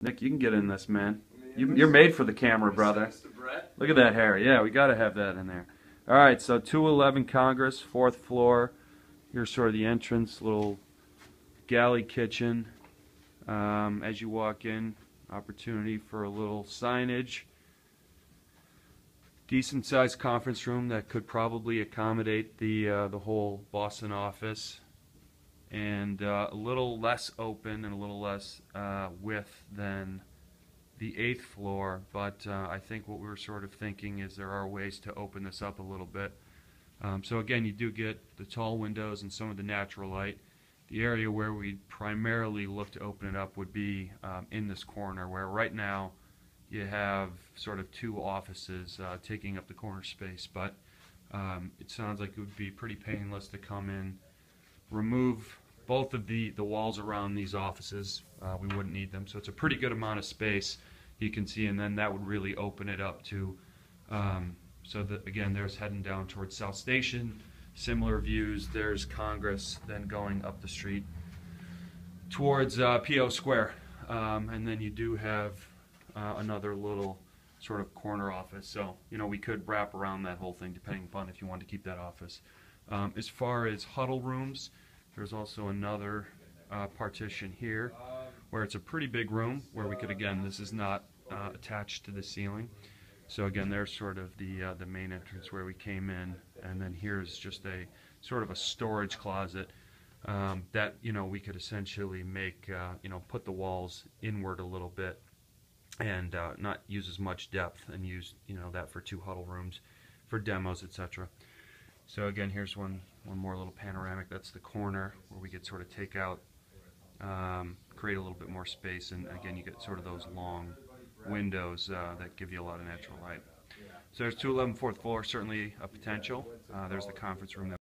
Nick, you can get in this, man. You, you're made for the camera, brother. Look at that hair. Yeah, we got to have that in there. All right, so 211 Congress, fourth floor. Here's sort of the entrance, little galley kitchen. Um, as you walk in, opportunity for a little signage. Decent sized conference room that could probably accommodate the uh, the whole Boston office, and uh, a little less open and a little less uh, width than the eighth floor. But uh, I think what we were sort of thinking is there are ways to open this up a little bit. Um, so again, you do get the tall windows and some of the natural light. The area where we primarily look to open it up would be um, in this corner, where right now you have sort of two offices uh, taking up the corner space, but um, it sounds like it would be pretty painless to come in, remove both of the, the walls around these offices. Uh, we wouldn't need them, so it's a pretty good amount of space you can see, and then that would really open it up to, um, so that again, there's heading down towards South Station, similar views. There's Congress, then going up the street towards uh, PO Square, um, and then you do have uh, another little sort of corner office. So, you know, we could wrap around that whole thing depending upon if you want to keep that office. Um, as far as huddle rooms, there's also another uh, partition here where it's a pretty big room where we could, again, this is not uh, attached to the ceiling. So again, there's sort of the uh, the main entrance where we came in, and then here's just a sort of a storage closet um, that you know we could essentially make uh, you know put the walls inward a little bit and uh, not use as much depth and use you know that for two huddle rooms for demos etc so again here's one one more little panoramic. That's the corner where we could sort of take out um, create a little bit more space. And again you get sort of those long windows uh, that give you a lot of natural light. So there's 211 fourth floor certainly a potential. Uh, there's the conference room